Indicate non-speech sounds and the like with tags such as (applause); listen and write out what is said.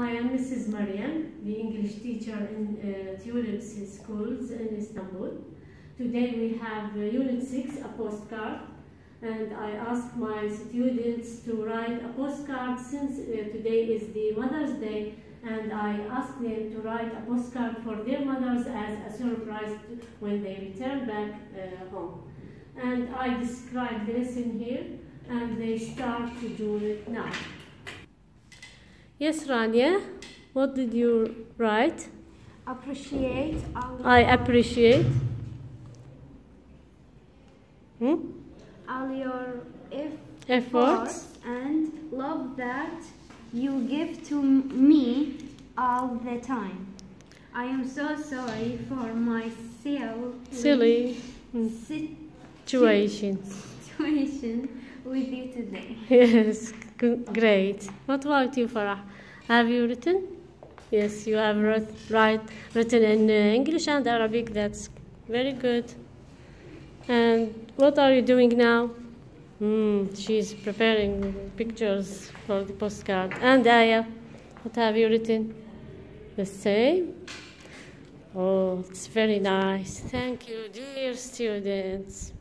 I am Mrs. Maryam, the English teacher in uh, schools in Istanbul. Today we have uh, Unit 6, a postcard, and I asked my students to write a postcard since uh, today is the Mother's Day, and I asked them to write a postcard for their mothers as a surprise when they return back uh, home. And I describe the lesson here, and they start to do it now. Yes, Rania, what did you write? appreciate all, I appreciate. Hmm? all your efforts Efforts. and love that you give to me all the time. I am so sorry for my silly, Silly situation (laughs) situation. With you today. (laughs) Yes, great. What about you, Farah? Have you written? Yes, you have wrote, write, written in uh, English and Arabic. That's very good. And what are you doing now? Hmm, she's preparing pictures for the postcard. And Aya, what have you written? The same. Oh, it's very nice. Thank you, dear students.